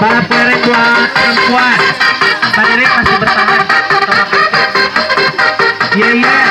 balap lereng buat perempuan. Mbak masih bertahan. Iya iya.